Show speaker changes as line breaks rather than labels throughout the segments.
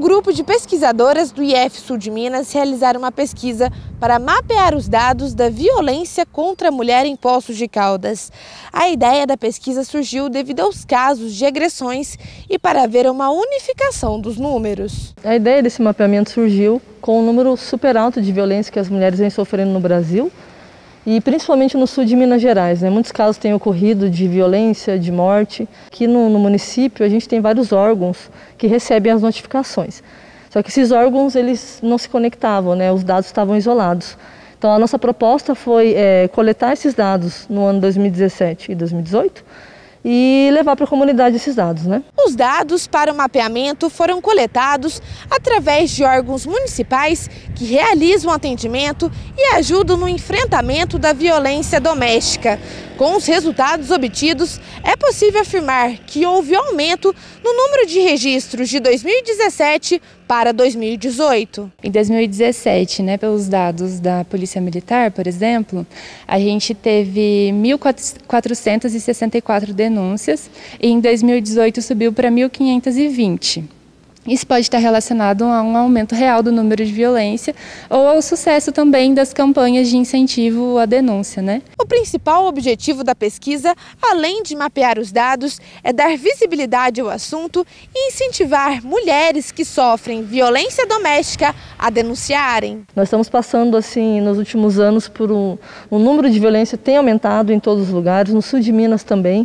Um grupo de pesquisadoras do IF Sul de Minas realizaram uma pesquisa para mapear os dados da violência contra a mulher em Poços de Caldas. A ideia da pesquisa surgiu devido aos casos de agressões e para ver uma unificação dos números.
A ideia desse mapeamento surgiu com um número super alto de violência que as mulheres vêm sofrendo no Brasil e principalmente no sul de Minas Gerais. Né? Muitos casos têm ocorrido de violência, de morte. Aqui no, no, município a gente tem vários órgãos que recebem as notificações. Só que esses órgãos eles não se conectavam, né? os dados estavam isolados. Então a nossa proposta foi é, coletar esses dados no ano 2017 e 2018 e levar para a comunidade esses dados. Né?
Os dados para o mapeamento foram coletados através de órgãos municipais que realizam atendimento e ajudam no enfrentamento da violência doméstica. Com os resultados obtidos, é possível afirmar que houve aumento no número de registros de 2017 para 2018.
Em 2017, né, pelos dados da Polícia Militar, por exemplo, a gente teve 1.464 denúncias e em 2018 subiu para 1.520. Isso pode estar relacionado a um aumento real do número de violência ou ao sucesso também das campanhas de incentivo à denúncia, né?
O principal objetivo da pesquisa, além de mapear os dados, é dar visibilidade ao assunto e incentivar mulheres que sofrem violência doméstica a denunciarem.
Nós estamos passando assim nos últimos anos por um, um número de violência tem aumentado em todos os lugares, no sul de Minas também.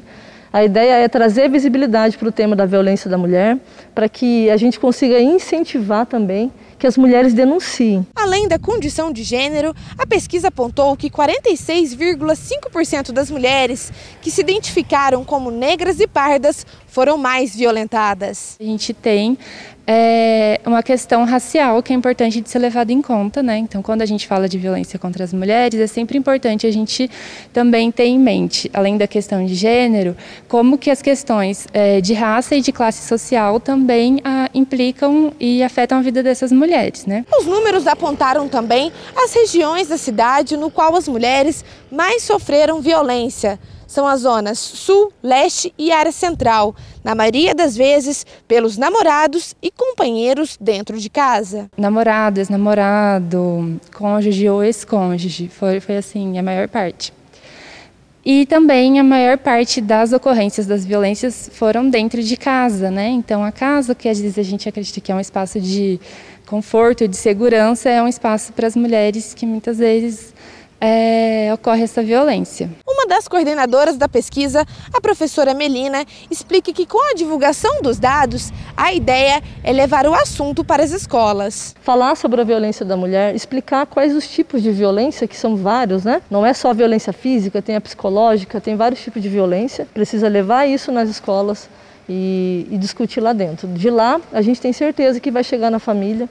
A ideia é trazer visibilidade para o tema da violência da mulher, para que a gente consiga incentivar também que as mulheres denunciem.
Além da condição de gênero, a pesquisa apontou que 46,5% das mulheres que se identificaram como negras e pardas foram mais violentadas.
A gente tem é uma questão racial que é importante de ser levada em conta, né? Então, quando a gente fala de violência contra as mulheres, é sempre importante a gente também ter em mente, além da questão de gênero, como que as questões é, de raça e de classe social também a, implicam e afetam a vida dessas mulheres, né?
Os números apontaram também as regiões da cidade no qual as mulheres mais sofreram violência são as zonas sul, leste e área central, na maioria das vezes pelos namorados e companheiros dentro de casa.
Namorado, ex-namorado, cônjuge ou ex-cônjuge, foi, foi assim a maior parte. E também a maior parte das ocorrências das violências foram dentro de casa, né? Então a casa, que às vezes a gente acredita que é um espaço de conforto, de segurança, é um espaço para as mulheres que muitas vezes é, ocorre essa violência.
Uma das coordenadoras da pesquisa, a professora Melina, explica que com a divulgação dos dados, a ideia é levar o assunto para as escolas.
Falar sobre a violência da mulher, explicar quais os tipos de violência, que são vários, né? Não é só a violência física, tem a psicológica, tem vários tipos de violência. Precisa levar isso nas escolas e, e discutir lá dentro. De lá, a gente tem certeza que vai chegar na família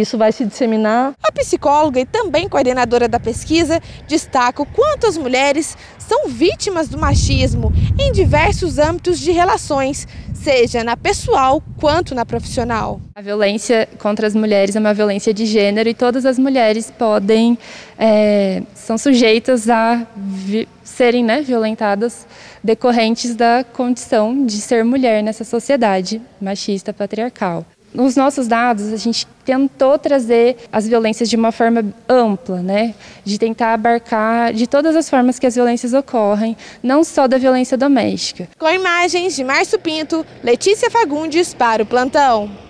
isso vai se disseminar.
A psicóloga e também coordenadora da pesquisa destaca o quanto as mulheres são vítimas do machismo em diversos âmbitos de relações, seja na pessoal quanto na profissional.
A violência contra as mulheres é uma violência de gênero e todas as mulheres podem, é, são sujeitas a serem né, violentadas decorrentes da condição de ser mulher nessa sociedade machista patriarcal. Nos nossos dados, a gente tentou trazer as violências de uma forma ampla, né? De tentar abarcar de todas as formas que as violências ocorrem, não só da violência doméstica.
Com imagens de Márcio Pinto, Letícia Fagundes para o Plantão.